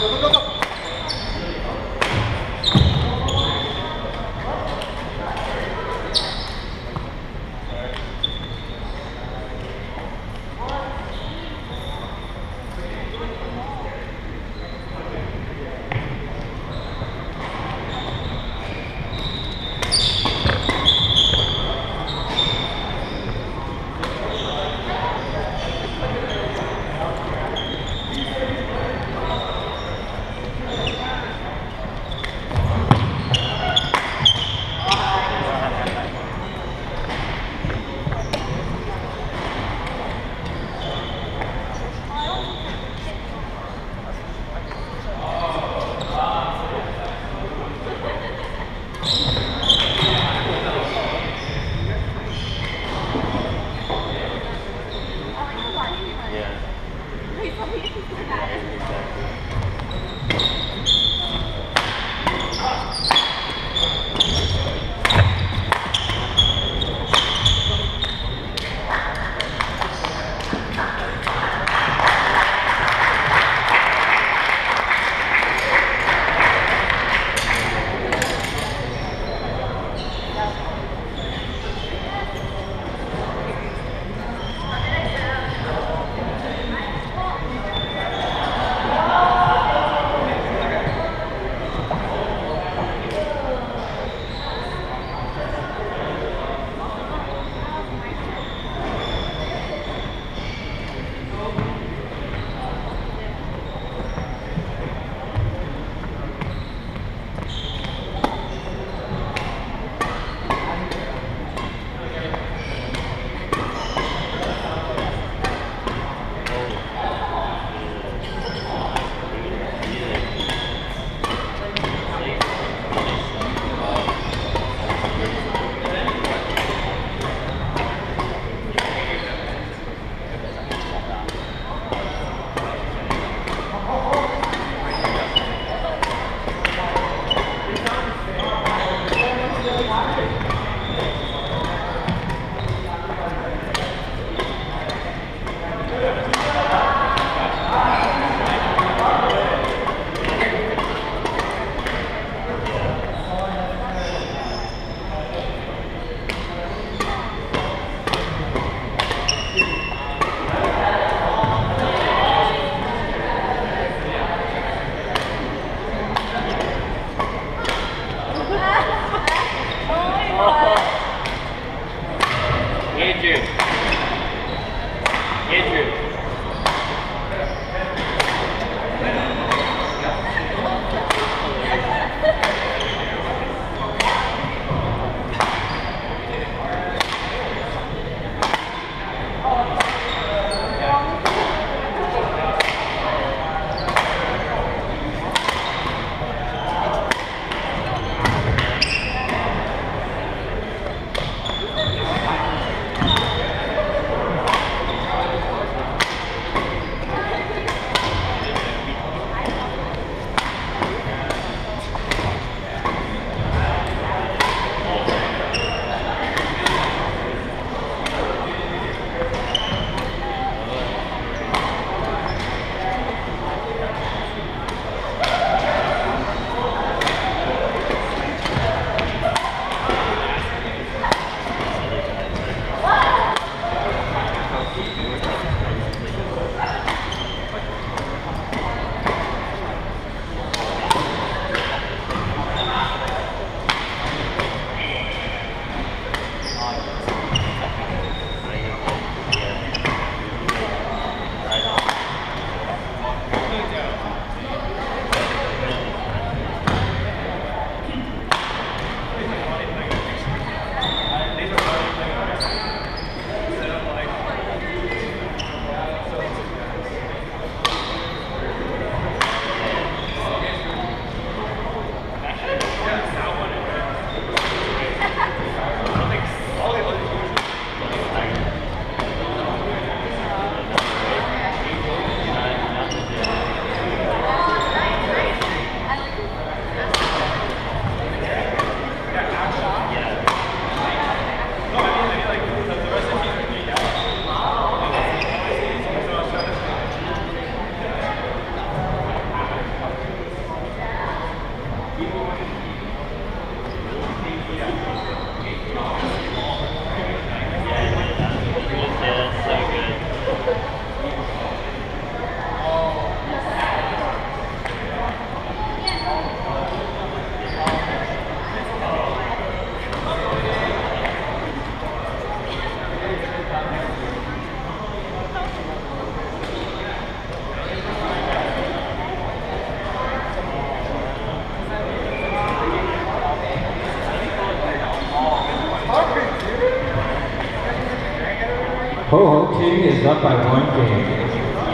여러분.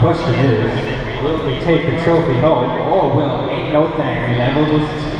The question is, will we take the trophy home oh, or will ain't no thing level?